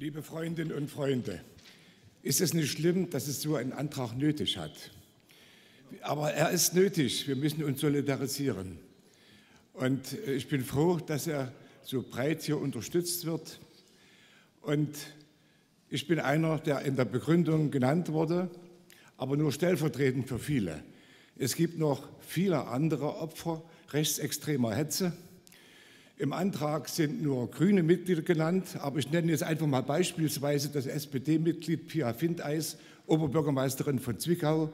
Liebe Freundinnen und Freunde, ist es nicht schlimm, dass es so einen Antrag nötig hat? Aber er ist nötig. Wir müssen uns solidarisieren. Und ich bin froh, dass er so breit hier unterstützt wird. Und ich bin einer, der in der Begründung genannt wurde, aber nur stellvertretend für viele. Es gibt noch viele andere Opfer rechtsextremer Hetze im Antrag sind nur grüne Mitglieder genannt, aber ich nenne jetzt einfach mal beispielsweise das SPD-Mitglied Pia Findeis, Oberbürgermeisterin von Zwickau,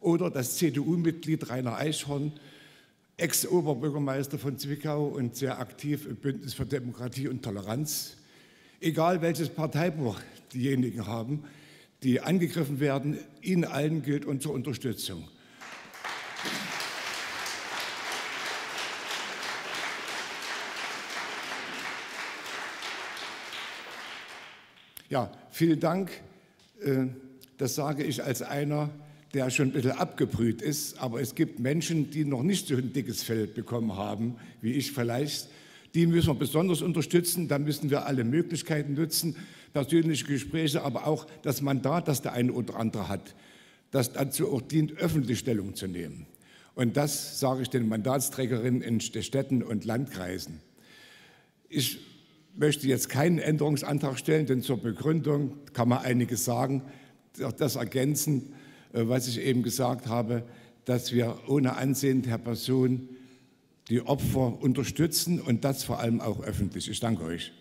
oder das CDU-Mitglied Rainer Eichhorn, Ex-Oberbürgermeister von Zwickau und sehr aktiv im Bündnis für Demokratie und Toleranz. Egal welches Parteibuch diejenigen haben, die angegriffen werden, ihnen allen gilt unsere Unterstützung. Ja, vielen Dank. Äh, das sage ich als einer, der schon ein bisschen abgebrüht ist. Aber es gibt Menschen, die noch nicht so ein dickes Fell bekommen haben, wie ich vielleicht. Die müssen wir besonders unterstützen. Da müssen wir alle Möglichkeiten nutzen, persönliche Gespräche, aber auch das Mandat, das der eine oder andere hat, das dazu auch dient, öffentlich Stellung zu nehmen. Und das sage ich den Mandatsträgerinnen in Städten und Landkreisen. Ich möchte jetzt keinen Änderungsantrag stellen, denn zur Begründung kann man einiges sagen. Das ergänzen, äh, was ich eben gesagt habe, dass wir ohne Ansehen der Person die Opfer unterstützen und das vor allem auch öffentlich. Ich danke euch.